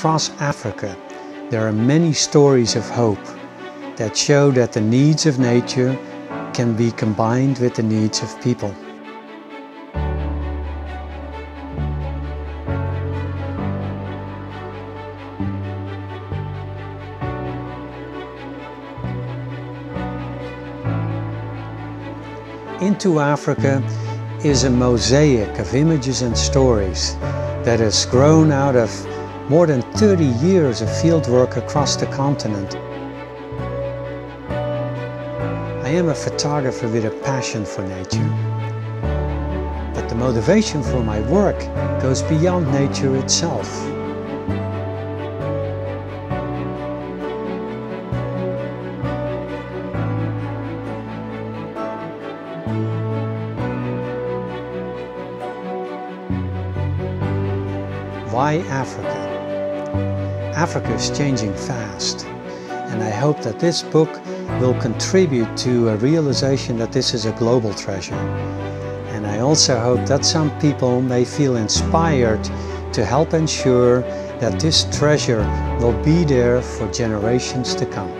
across Africa, there are many stories of hope that show that the needs of nature can be combined with the needs of people. Into Africa is a mosaic of images and stories that has grown out of more than 30 years of fieldwork across the continent. I am a photographer with a passion for nature. But the motivation for my work goes beyond nature itself. Why Africa? Africa is changing fast and I hope that this book will contribute to a realization that this is a global treasure. And I also hope that some people may feel inspired to help ensure that this treasure will be there for generations to come.